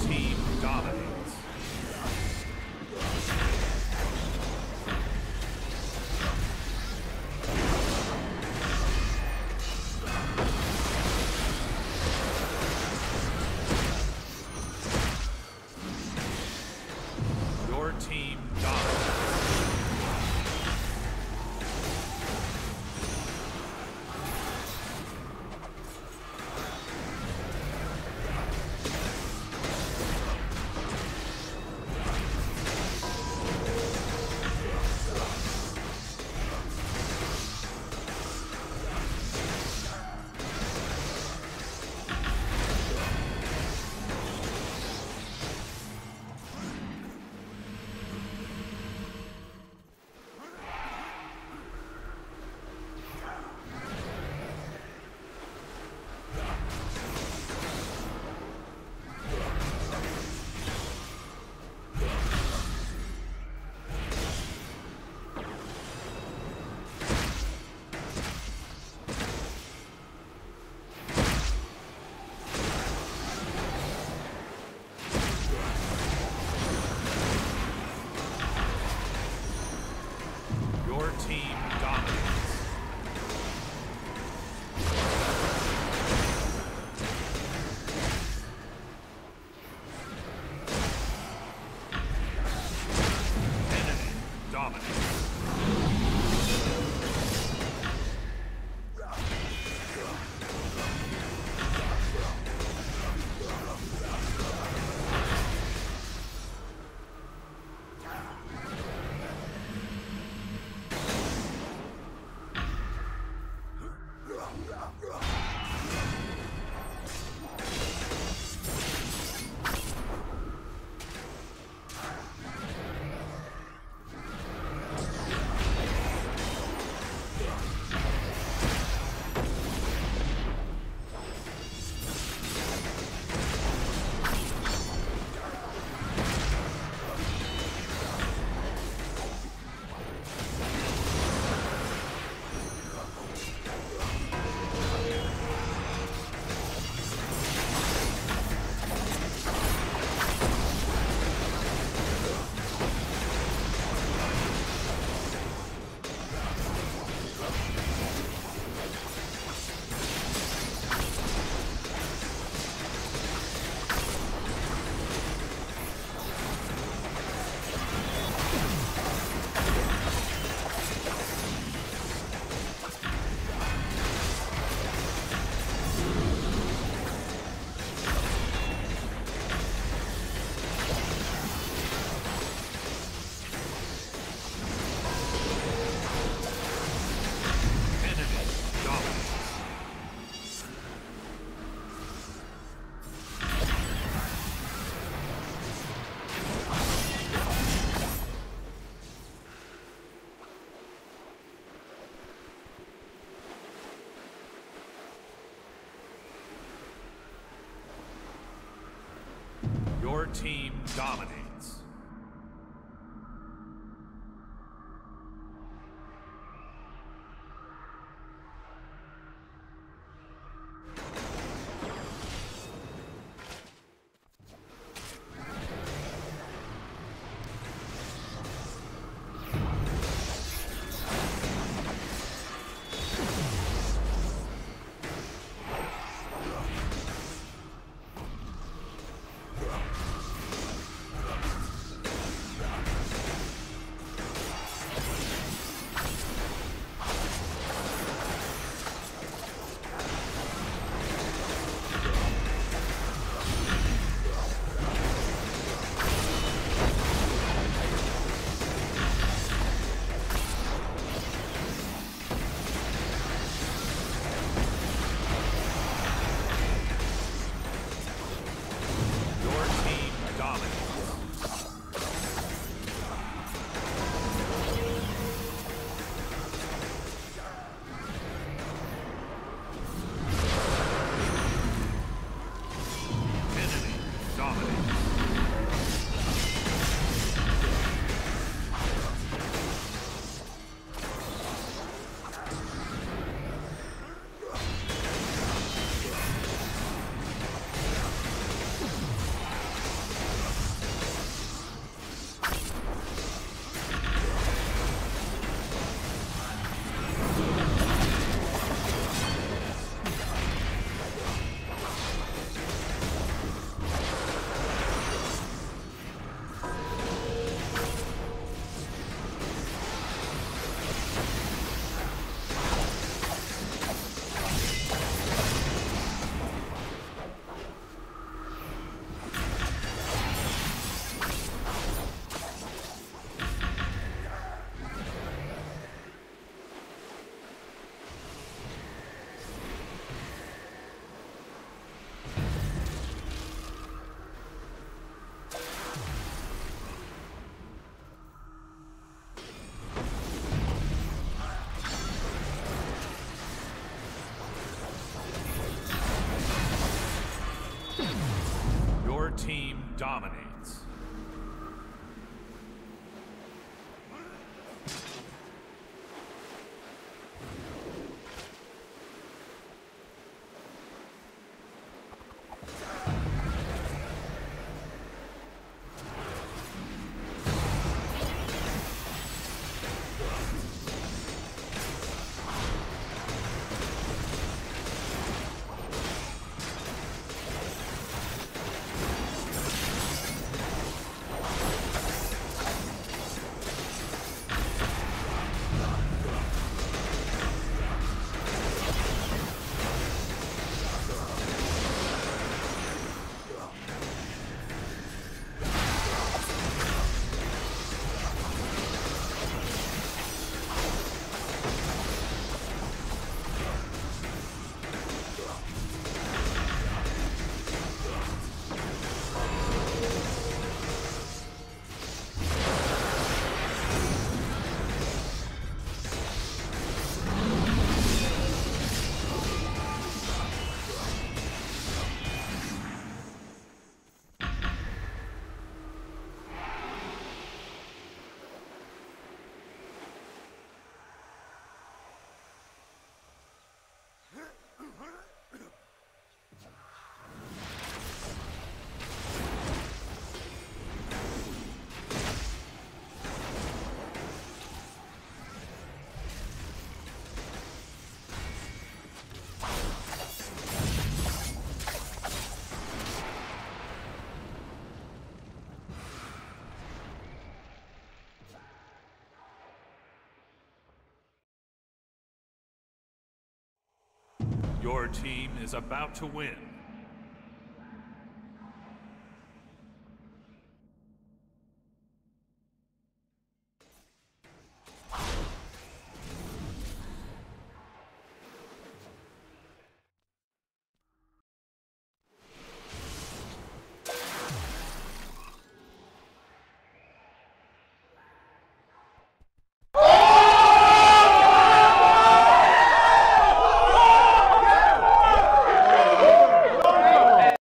team dominates. Team dominates. Your team is about to win.